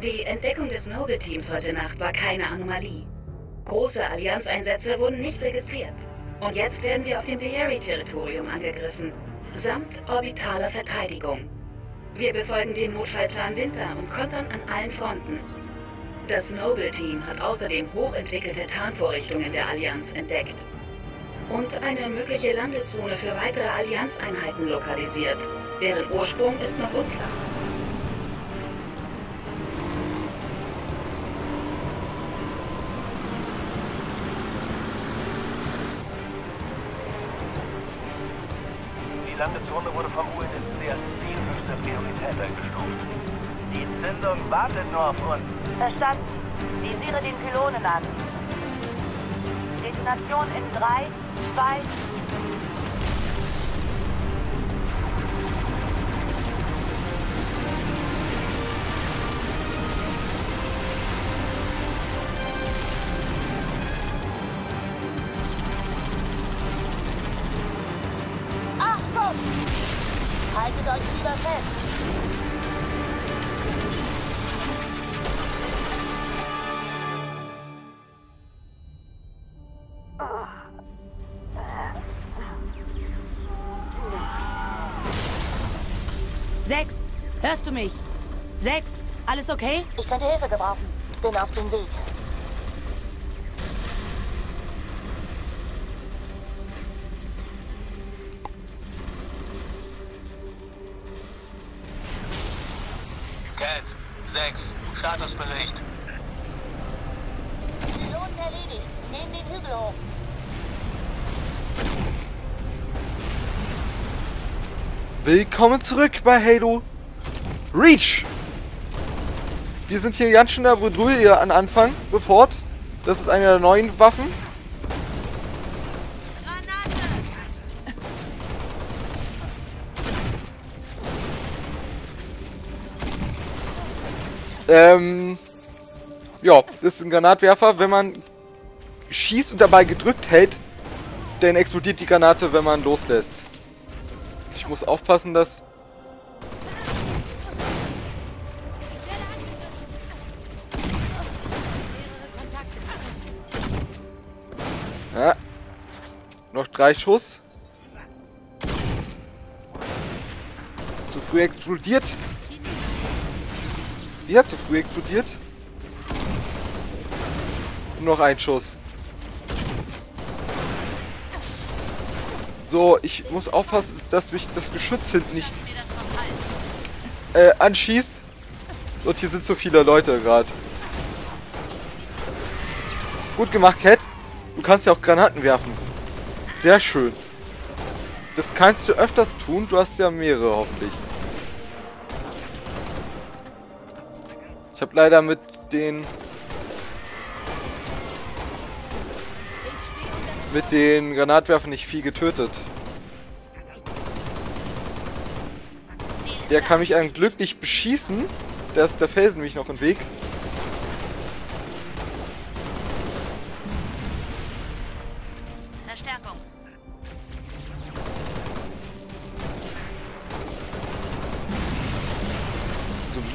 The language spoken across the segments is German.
Die Entdeckung des Noble-Teams heute Nacht war keine Anomalie. Große Allianzeinsätze wurden nicht registriert. Und jetzt werden wir auf dem Vieri-Territorium angegriffen, samt orbitaler Verteidigung. Wir befolgen den Notfallplan Winter und kontern an allen Fronten. Das Noble-Team hat außerdem hochentwickelte Tarnvorrichtungen der Allianz entdeckt. Und eine mögliche Landezone für weitere Allianzeinheiten lokalisiert. Deren Ursprung ist noch unklar. Wartet nur auf uns. Verstanden. Visiere den Pylonen an. Detonation in 3, 2, alles okay? Ich könnte Hilfe gebrauchen. Bin auf dem Weg. Cat, 6, Statusbericht. Pylonen erledigt. Nehmen den Hügel hoch. Willkommen zurück bei Halo Reach! Wir sind hier ganz schön der Bredouille an Anfang, sofort. Das ist eine der neuen Waffen. Ähm, ja, das ist ein Granatwerfer. Wenn man schießt und dabei gedrückt hält, dann explodiert die Granate, wenn man loslässt. Ich muss aufpassen, dass... drei Schuss. Zu früh explodiert. Die hat zu früh explodiert. Und noch ein Schuss. So, ich muss aufpassen, dass mich das Geschütz hinten nicht äh, anschießt. Und hier sind so viele Leute gerade. Gut gemacht, Cat. Du kannst ja auch Granaten werfen. Sehr schön. Das kannst du öfters tun. Du hast ja mehrere, hoffentlich. Ich habe leider mit den... mit den Granatwerfern nicht viel getötet. Der kann mich ein Glück nicht beschießen. Da ist der Felsen mich noch im Weg.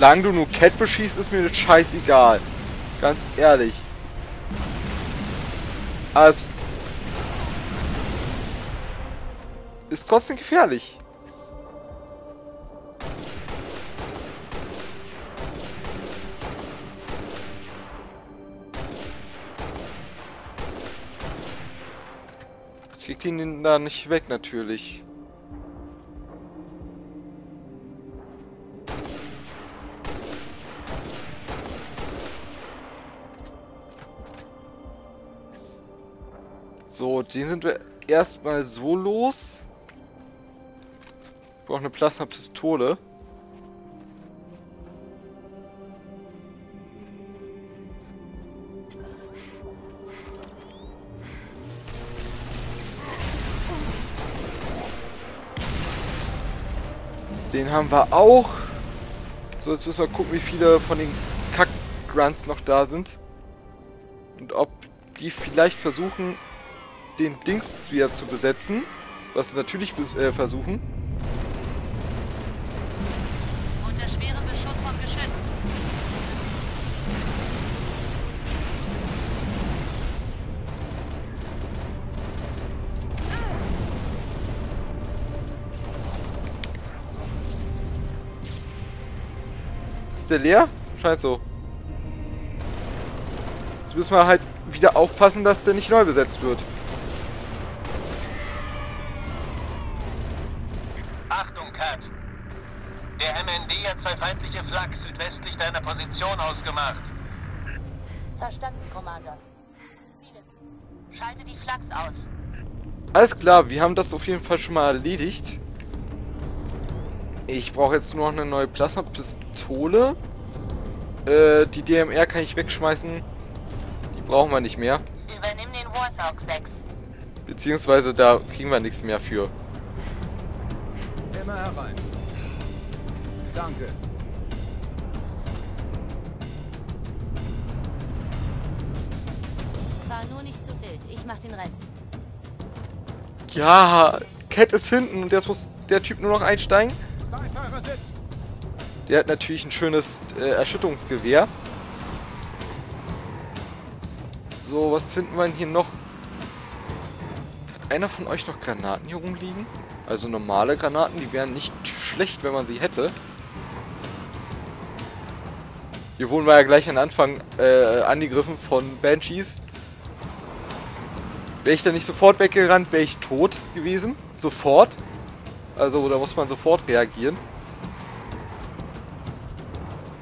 Solange du nur Cat beschießt, ist mir das scheißegal. Ganz ehrlich. Also. Ist trotzdem gefährlich. Ich krieg ihn da nicht weg, natürlich. So, den sind wir erstmal so los. Ich brauche eine Plasma-Pistole. Den haben wir auch. So, jetzt müssen wir gucken, wie viele von den Kack-Grunts noch da sind. Und ob die vielleicht versuchen, den Dings wieder zu besetzen. Was sie natürlich äh, versuchen. Unter schwerem Beschuss vom Geschütz. Ist der leer? Scheint so. Jetzt müssen wir halt wieder aufpassen, dass der nicht neu besetzt wird. Cat. Der MND hat zwei feindliche Flaks südwestlich deiner Position ausgemacht. Verstanden, Commander. Schalte die Flaks aus. Alles klar, wir haben das auf jeden Fall schon mal erledigt. Ich brauche jetzt nur noch eine neue Plasmapistole. Äh, die DMR kann ich wegschmeißen. Die brauchen wir nicht mehr. Übernimm den Warthog 6. Beziehungsweise da kriegen wir nichts mehr für. Immer herein. Danke. Fahr nur nicht zu wild. Ich mach den Rest. Ja, Cat ist hinten und jetzt muss der Typ nur noch einsteigen. Der hat natürlich ein schönes äh, Erschütterungsgewehr. So, was finden wir denn hier noch? Hat einer von euch noch Granaten hier rumliegen? Also normale Granaten, die wären nicht schlecht, wenn man sie hätte. Hier wurden wir ja gleich am Anfang äh, angegriffen von Banshees. Wäre ich da nicht sofort weggerannt, wäre ich tot gewesen. Sofort. Also da muss man sofort reagieren.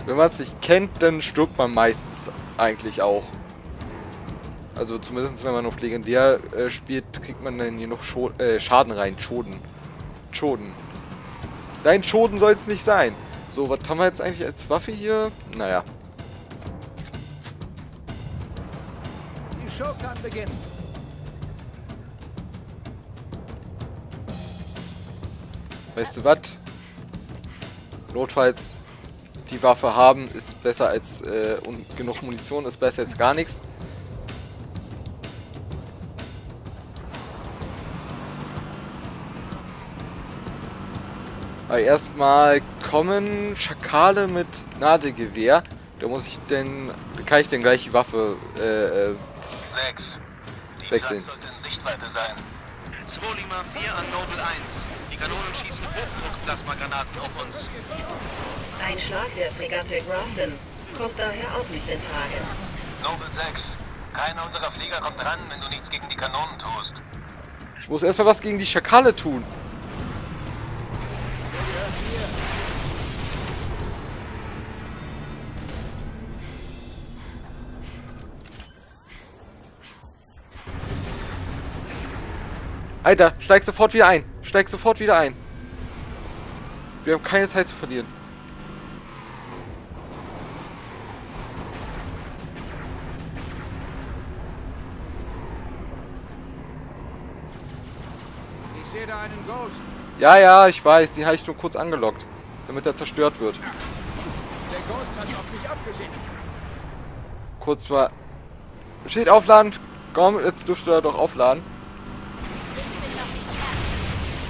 Wenn man es nicht kennt, dann stirbt man meistens eigentlich auch. Also zumindest wenn man auf Legendär äh, spielt, kriegt man dann hier noch Scho äh, Schaden rein. Schoden. Schoden. Dein Schoden soll es nicht sein. So, was haben wir jetzt eigentlich als Waffe hier? Naja. Die Show kann beginnen. Weißt du was? Notfalls die Waffe haben ist besser als äh, und genug Munition ist besser als gar nichts. Aber erstmal kommen Schakale mit Nadelgewehr. Da muss ich denn, kann ich denn gleich die Waffe äh, äh, 6. Die Wechseln. Sollte in Sichtweite sein. 2 Lima 4 an Noble 1. Die Kanonen schießen Hochdruckplasmagranaten auf uns. Ein Schlag der Fregatte Grafton kommt daher auch nicht in Frage. Noble 6. Keiner unserer Flieger kommt ran, wenn du nichts gegen die Kanonen tust. Ich muss erstmal was gegen die Schakale tun. Alter, steig sofort wieder ein. Steig sofort wieder ein. Wir haben keine Zeit zu verlieren. Ich sehe da einen Ghost. Ja, ja, ich weiß. Den habe ich nur kurz angelockt. Damit er zerstört wird. Der Ghost hat auf mich abgesehen. Kurz mal... Schild aufladen. Komm, jetzt dürfte er doch aufladen.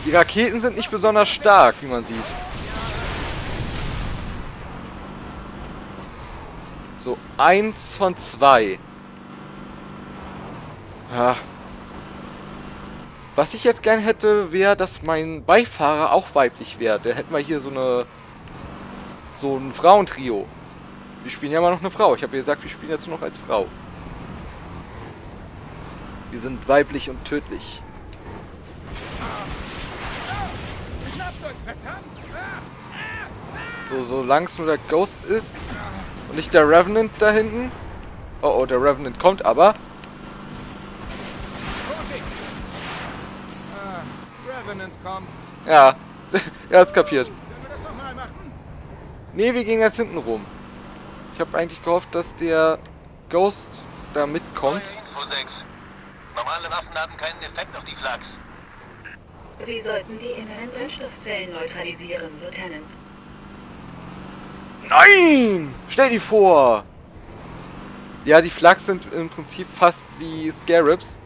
Die Raketen sind nicht besonders stark, wie man sieht. So, eins von zwei. Ja. Was ich jetzt gern hätte, wäre, dass mein Beifahrer auch weiblich wäre. Dann hätten wir hier so eine... So ein Frauentrio. Wir spielen ja immer noch eine Frau. Ich habe ja gesagt, wir spielen jetzt nur noch als Frau. Wir sind weiblich und tödlich. So, solange es nur der Ghost ist und nicht der Revenant da hinten. Oh, oh, der Revenant kommt aber. Ah, Revenant kommt. Ja, er hat's kapiert. Nee, wir gehen jetzt hinten rum. Ich habe eigentlich gehofft, dass der Ghost da mitkommt. Info 6. Normale Waffen haben keinen Effekt auf die Flaks. Sie sollten die inneren Brennstoffzellen neutralisieren, Lieutenant. Nein! Stell dir vor! Ja, die Flaks sind im Prinzip fast wie Scarabs.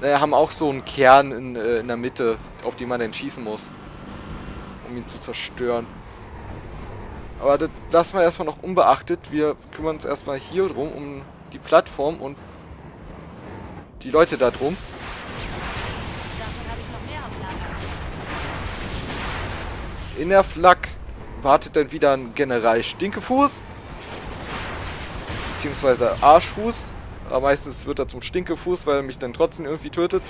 Äh, haben auch so einen Kern in, äh, in der Mitte, auf den man dann schießen muss. Um ihn zu zerstören. Aber das lassen wir erstmal noch unbeachtet. Wir kümmern uns erstmal hier drum, um die Plattform und die Leute da drum. In der Flak. wartet dann wieder ein General Stinkefuß. Beziehungsweise Arschfuß. Aber meistens wird er zum Stinkefuß, weil er mich dann trotzdem irgendwie tötet.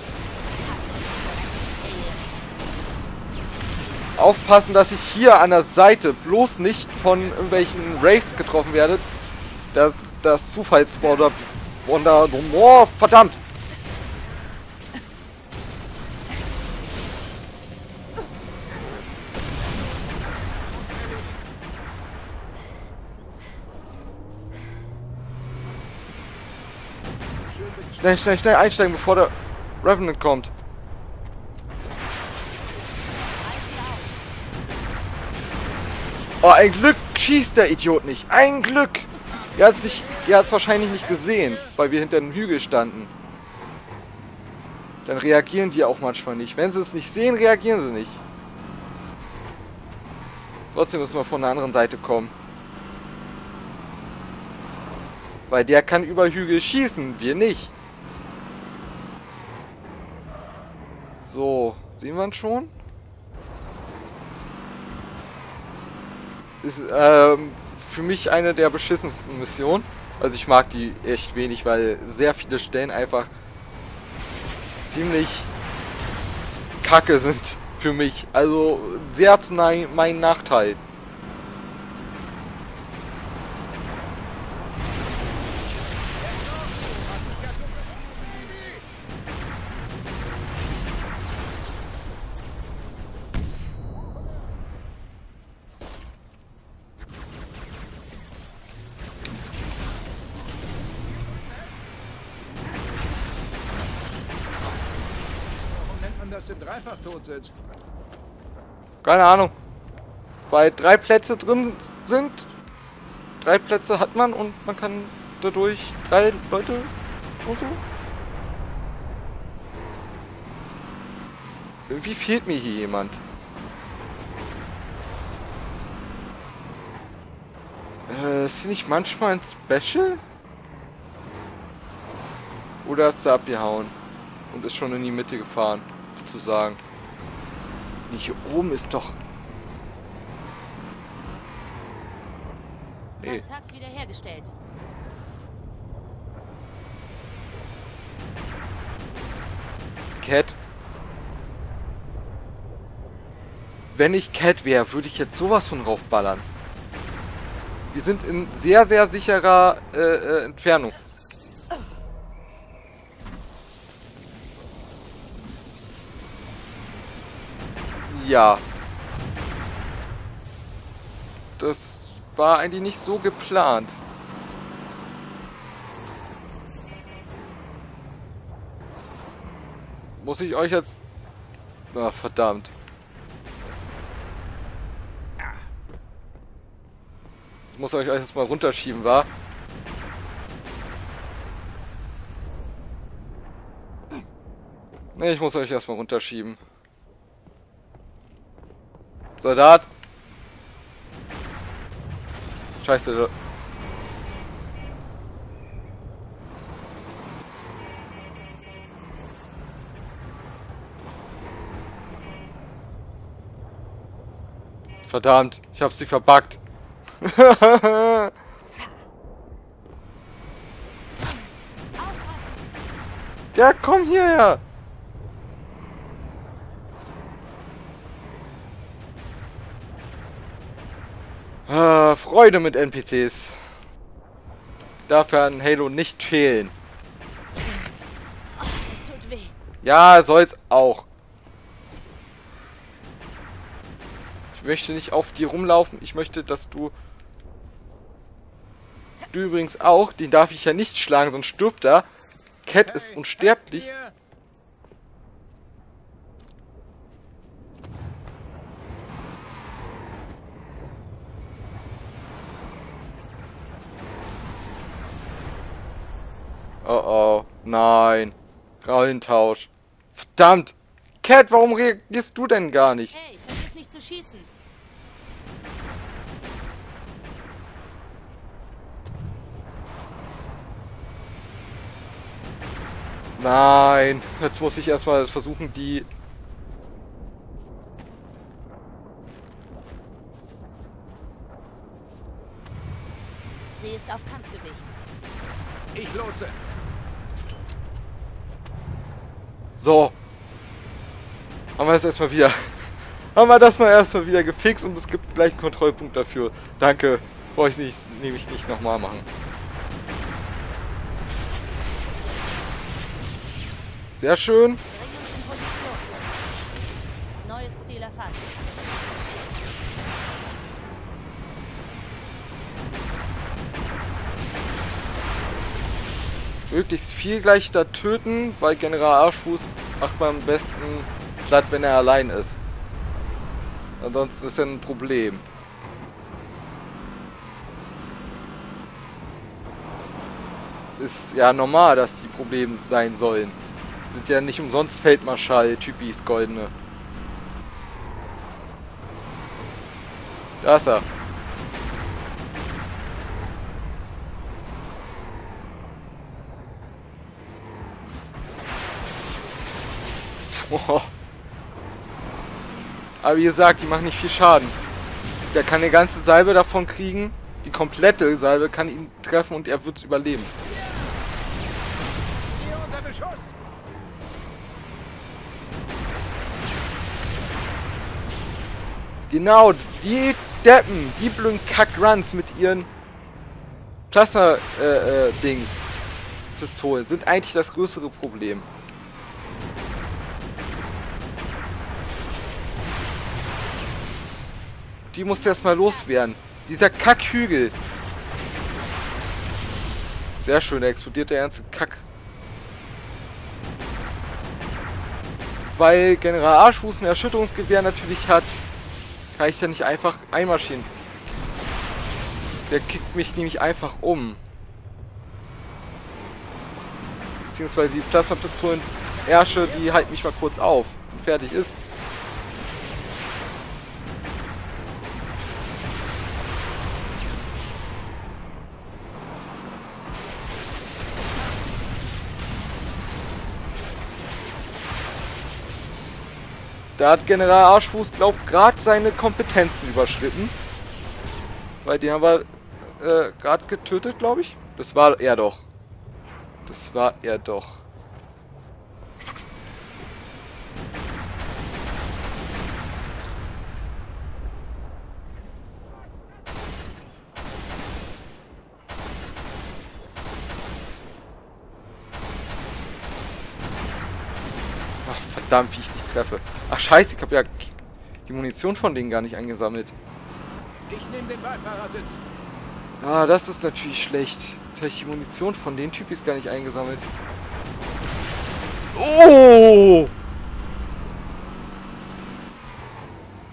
Aufpassen, dass ich hier an der Seite bloß nicht von irgendwelchen Wraiths getroffen werde. Das, das Zufallsborder... Wonder... Oh, verdammt! Schnell, schnell, schnell einsteigen, bevor der Revenant kommt. Oh, ein Glück schießt der Idiot nicht. Ein Glück! Er hat es wahrscheinlich nicht gesehen, weil wir hinter dem Hügel standen. Dann reagieren die auch manchmal nicht. Wenn sie es nicht sehen, reagieren sie nicht. Trotzdem müssen wir von der anderen Seite kommen. Weil der kann über Hügel schießen, wir nicht. So, sehen wir ihn schon? Ist ähm, für mich eine der beschissensten Missionen. Also ich mag die echt wenig, weil sehr viele Stellen einfach ziemlich kacke sind für mich. Also sehr zu meinem Nachteil. Dreifach Todsitz? Keine Ahnung. Weil drei Plätze drin sind. Drei Plätze hat man und man kann dadurch drei Leute und so. Irgendwie fehlt mir hier jemand. Äh, ist hier nicht manchmal ein Special? Oder ist er abgehauen? Und ist schon in die Mitte gefahren, sozusagen. Nee, hier oben ist doch... Nee. Kontakt wiederhergestellt. Cat. Wenn ich Cat wäre, würde ich jetzt sowas von raufballern. Wir sind in sehr, sehr sicherer äh, äh, Entfernung. Ja. Das war eigentlich nicht so geplant. Muss ich euch jetzt... Ach, verdammt. Ich muss euch jetzt mal runterschieben, wa? Ne, ich muss euch erstmal runterschieben. Soldat! Scheiße. Verdammt, ich hab sie verbuggt. ja, komm hierher! Ah, Freude mit NPCs. Darf ja an Halo nicht fehlen. Ja, soll's auch. Ich möchte nicht auf dir rumlaufen. Ich möchte, dass du... Du übrigens auch. Den darf ich ja nicht schlagen, sonst stirbt er. Cat ist unsterblich. Oh oh. Nein. Rollentausch. Verdammt. Cat, warum reagierst du denn gar nicht? Hey, vergiss nicht zu schießen. Nein. Jetzt muss ich erstmal versuchen, die... Sie ist auf Kampfgewicht. Ich lotse. So. Haben wir es erstmal wieder. Haben wir das mal erstmal wieder gefixt und es gibt gleich einen Kontrollpunkt dafür. Danke. Brauche ich nicht, nehme ich nicht nochmal machen. Sehr schön. Neues Ziel erfasst. Möglichst viel gleich da töten, weil General Arschfuß macht man am besten platt, wenn er allein ist. Ansonsten ist er ein Problem. Ist ja normal, dass die Probleme sein sollen. Sind ja nicht umsonst Feldmarschall-Typis Goldene. Da ist er. Boah. Aber wie gesagt, die machen nicht viel Schaden. Der kann eine ganze Salbe davon kriegen. Die komplette Salbe kann ihn treffen und er wird es überleben. Genau, die Deppen, die blöden Kack-Runs mit ihren Plasma-Dings, äh, äh, Pistolen, sind eigentlich das größere Problem. Die muss erstmal loswerden. Dieser Kackhügel. Sehr schön, da explodiert der ganze Kack. Weil General Arschfuß ein Erschütterungsgewehr natürlich hat, kann ich da nicht einfach einmarschieren. Der kickt mich nämlich einfach um. Beziehungsweise die Plasmapistolen Ärsche, die halten mich mal kurz auf. Und fertig ist. Da hat General Arschfuß, glaubt, gerade seine Kompetenzen überschritten. Weil den haben wir äh, gerade getötet, glaube ich. Das war er doch. Das war er doch. Ach, verdammt, wie ich nicht treffe. Ach, scheiße, ich habe ja die Munition von denen gar nicht eingesammelt. Ich nehme den Beifahrersitz. Ah, das ist natürlich schlecht. Jetzt habe ich die Munition von den Typis gar nicht eingesammelt. Oh!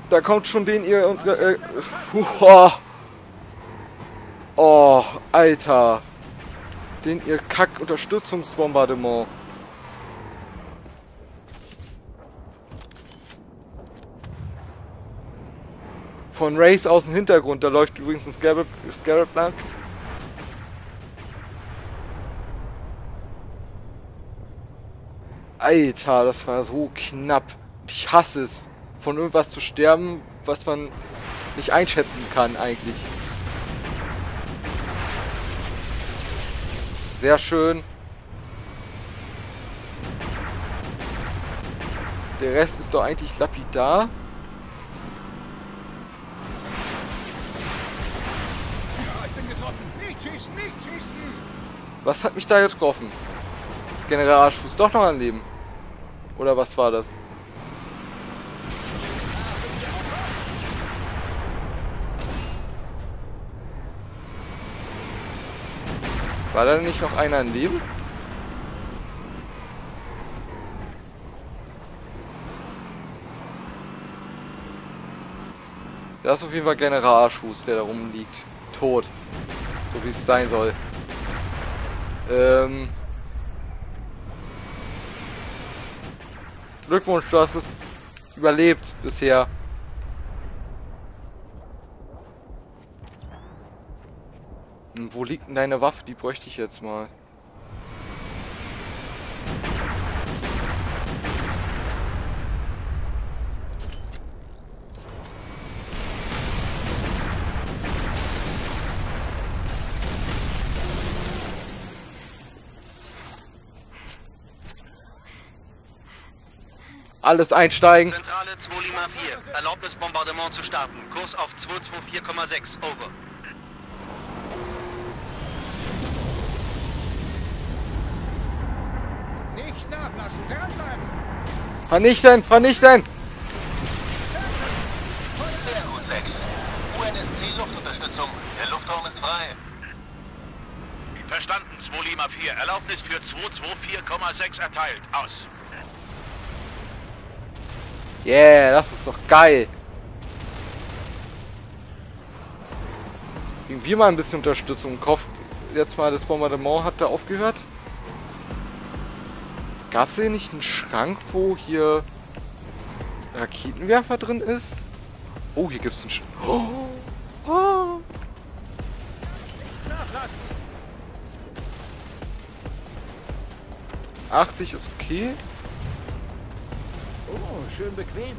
Da kommt schon den ihr... und- Äh, puh, oh, Alter. Den ihr Kack-Unterstützungsbombardement. Von Race aus dem Hintergrund. Da läuft übrigens ein Scarab, Scarab lang. Alter, das war so knapp. Ich hasse es, von irgendwas zu sterben, was man nicht einschätzen kann eigentlich. Sehr schön. Der Rest ist doch eigentlich lapidar. Was hat mich da getroffen? Ist General Arschfuß doch noch am Leben? Oder was war das? War da nicht noch einer im Leben? Da ist auf jeden Fall General Arschfuß, der da rumliegt. Tot. So wie es sein soll. Ähm. Glückwunsch, du hast es überlebt bisher. Wo liegt denn deine Waffe? Die bräuchte ich jetzt mal. Alles einsteigen. Zentrale 2 Lima 4. Erlaubnis Bombardement zu starten. Kurs auf 224,6. Over. Nicht nachlassen, dranbleiben! Vernichten, vernichten! Sehr gut, 6. UNSC Luftunterstützung. Der Luftraum ist frei. Verstanden, 2 Lima 4. Erlaubnis für 224,6 erteilt. Aus. Yeah, das ist doch geil. Jetzt kriegen wir mal ein bisschen Unterstützung. Ich hoffe, jetzt mal das Bombardement hat da aufgehört. Gab es hier nicht einen Schrank, wo hier Raketenwerfer drin ist? Oh, hier gibt es einen Sch oh. Oh. Nachlassen! 80 ist okay. Schön bequem.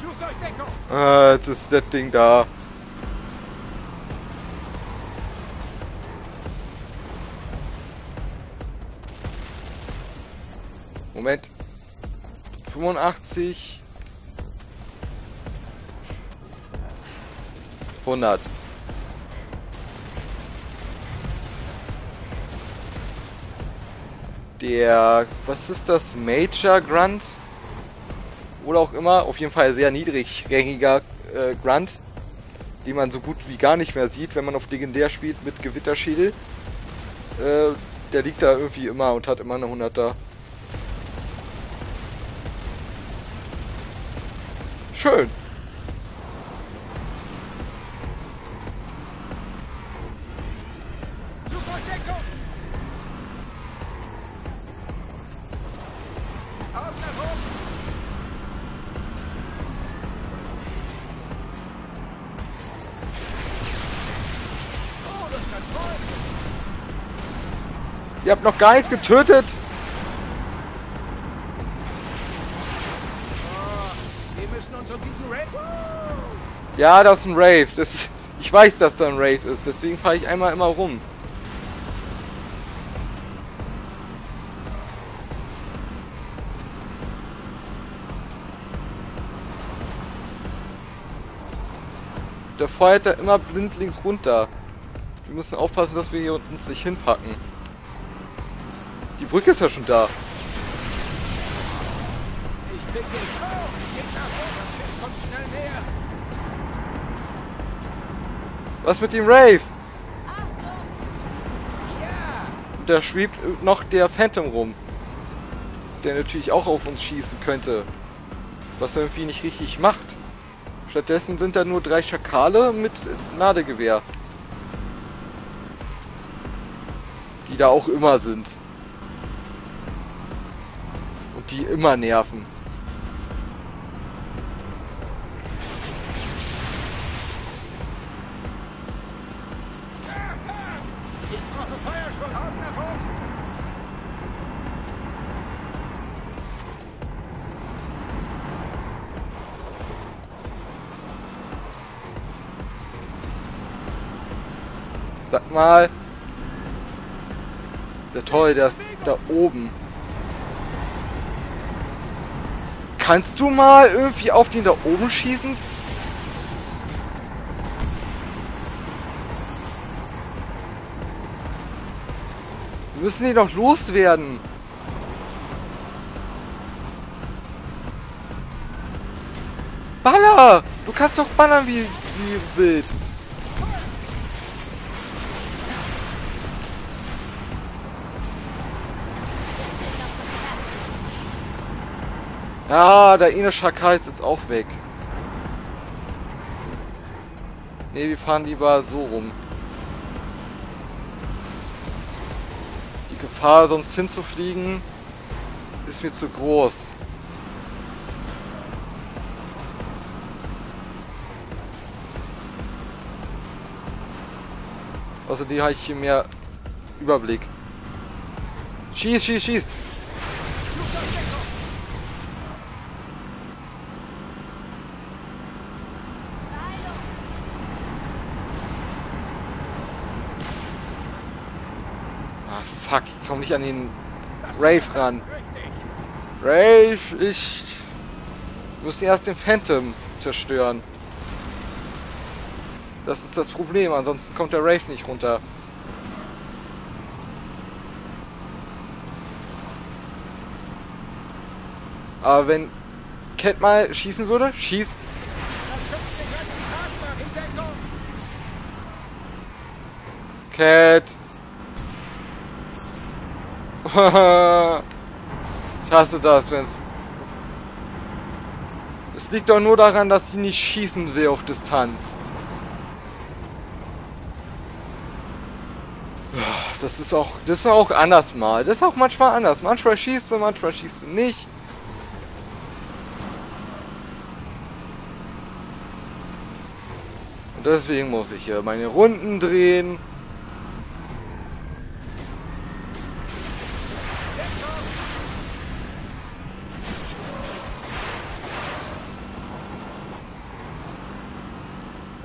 Sucht euch Deckung! Ah, jetzt ist das Ding da. Moment. 85. 100. Der, was ist das? Major Grunt? Oder auch immer, auf jeden Fall sehr niedrigrängiger äh, Grunt, den man so gut wie gar nicht mehr sieht, wenn man auf Legendär spielt mit Gewitterschädel. Äh, der liegt da irgendwie immer und hat immer eine 100er. Schön. Ihr habt noch gar nichts getötet. Ja, das ist ein Rave. Das, ich weiß, dass da ein Rave ist. Deswegen fahre ich einmal immer rum. Der feuert da immer blindlings runter. Wir müssen aufpassen, dass wir hier unten uns nicht hinpacken. Die Brücke ist ja schon da. Ich krieg! Was mit dem Rave? Da schwebt noch der Phantom rum. Der natürlich auch auf uns schießen könnte. Was er irgendwie nicht richtig macht. Stattdessen sind da nur drei Schakale mit Nadegewehr. Die da auch immer sind. Die immer nerven. Sag mal. Der toll, der ist da oben. Kannst du mal irgendwie auf den da oben schießen? Wir müssen den doch loswerden. Baller! Du kannst doch ballern wie, wie wild. Ja, der eine Schakal ist jetzt auch weg. Ne, wir fahren lieber so rum. Die Gefahr, sonst hinzufliegen, ist mir zu groß. Außerdem habe ich hier mehr Überblick. Schieß, schieß, schieß! Komme nicht an den Rave ran. Rafe, ich... Wir müssen erst den Phantom zerstören. Das ist das Problem, ansonsten kommt der Rafe nicht runter. Aber wenn Cat mal schießen würde, schieß. Cat. ich hasse das, wenn es... Es liegt doch nur daran, dass sie nicht schießen will auf Distanz. Das ist auch, das ist auch anders mal. Das ist auch manchmal anders. Manchmal schießt du, manchmal schießt du nicht. Und deswegen muss ich hier meine Runden drehen.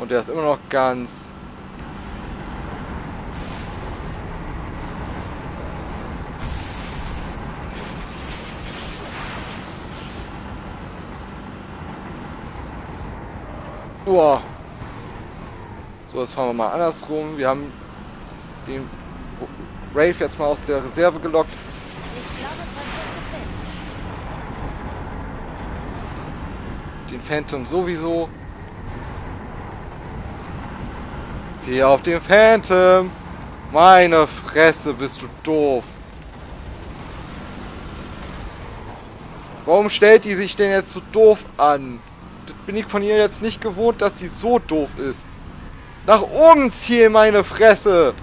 Und der ist immer noch ganz... Boah. So, jetzt fahren wir mal andersrum. Wir haben den Rave jetzt mal aus der Reserve gelockt. Den Phantom sowieso. Zieh auf den Phantom. Meine Fresse, bist du doof. Warum stellt die sich denn jetzt so doof an? Das bin ich von ihr jetzt nicht gewohnt, dass die so doof ist. Nach oben ziehen, meine Fresse!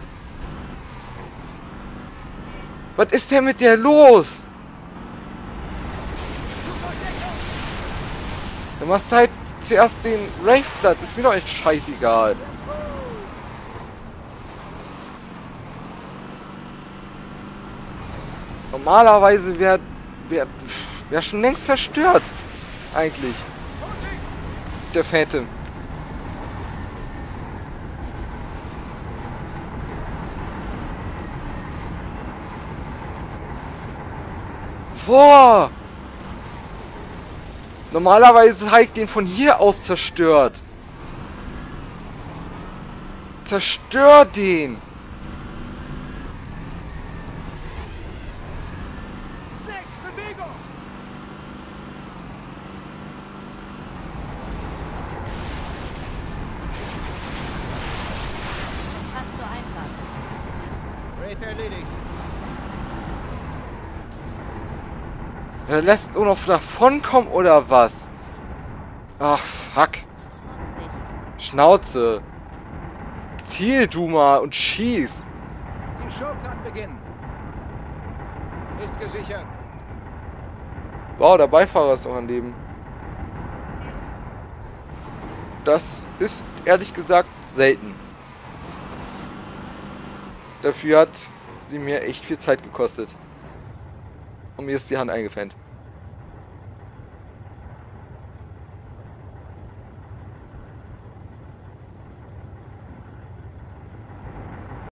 Was ist denn mit der los? Du machst halt zuerst den Rave platt. Ist mir doch echt scheißegal. Normalerweise wäre wär, wär schon längst zerstört. Eigentlich. Der Phantom. Boah! Normalerweise habe ich den von hier aus zerstört. Zerstör den! Sechs, Bewegung! Fast so einfach. Wraith erledigt. Er lässt nur noch davonkommen oder was? Ach, fuck. Schnauze. Ziel du mal und schieß. Die Show kann beginnen. Ist gesichert. Wow, der Beifahrer ist noch am Leben. Das ist ehrlich gesagt selten. Dafür hat sie mir echt viel Zeit gekostet. Und mir ist die Hand eingefennt.